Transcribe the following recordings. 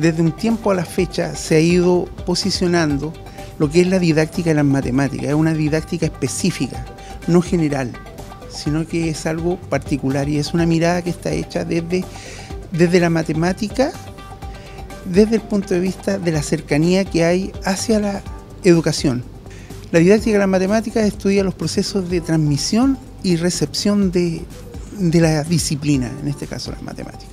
desde un tiempo a la fecha se ha ido posicionando lo que es la didáctica de las matemáticas. Es una didáctica específica, no general, sino que es algo particular y es una mirada que está hecha desde, desde la matemática, desde el punto de vista de la cercanía que hay hacia la educación. La didáctica de las matemáticas estudia los procesos de transmisión y recepción de, de la disciplina, en este caso las matemáticas.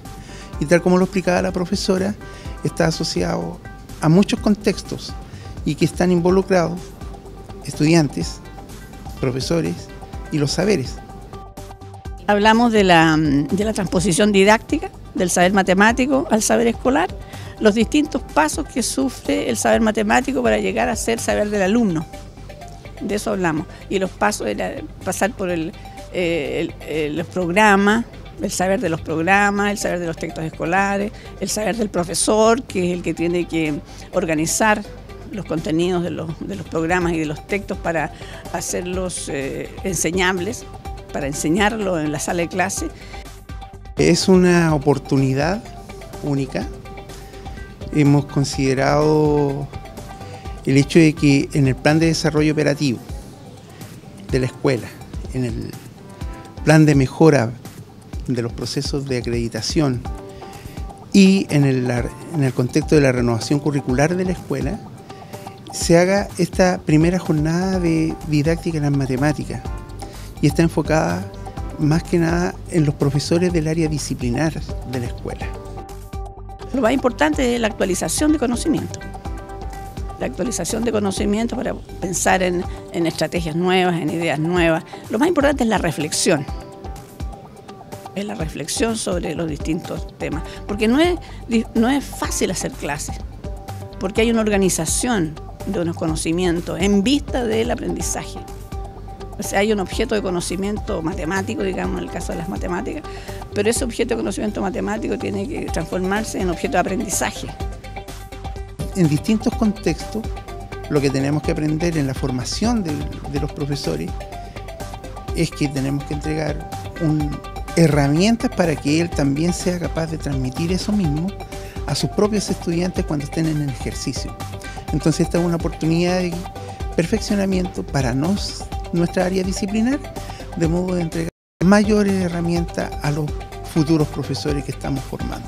Y tal como lo explicaba la profesora, está asociado a muchos contextos y que están involucrados estudiantes, profesores y los saberes. Hablamos de la, de la transposición didáctica del saber matemático al saber escolar, los distintos pasos que sufre el saber matemático para llegar a ser saber del alumno. De eso hablamos. Y los pasos era pasar por el, eh, los programas, el saber de los programas, el saber de los textos escolares, el saber del profesor, que es el que tiene que organizar los contenidos de los, programas y de los textos para hacerlos eh, enseñables, para enseñarlo en la sala de clase. Es una oportunidad única. Hemos considerado el hecho de que en el plan de desarrollo operativo de la escuela, en el plan de mejora de los procesos de acreditación y en el, en el contexto de la renovación curricular de la escuela, se haga esta primera jornada de didáctica en las matemáticas y está enfocada más que nada en los profesores del área disciplinar de la escuela. Lo más importante es la actualización de conocimiento. La actualización de conocimiento para pensar en, en estrategias nuevas, en ideas nuevas. Lo más importante es la reflexión es la reflexión sobre los distintos temas. Porque no es, no es fácil hacer clases, porque hay una organización de unos conocimientos en vista del aprendizaje. O sea, hay un objeto de conocimiento matemático, digamos, en el caso de las matemáticas, pero ese objeto de conocimiento matemático tiene que transformarse en objeto de aprendizaje. En distintos contextos, lo que tenemos que aprender en la formación de, de los profesores es que tenemos que entregar un, herramientas para que él también sea capaz de transmitir eso mismo a sus propios estudiantes cuando estén en el ejercicio. Entonces esta es una oportunidad de perfeccionamiento para nos, nuestra área disciplinar, de modo de entregar mayores herramientas a los futuros profesores que estamos formando.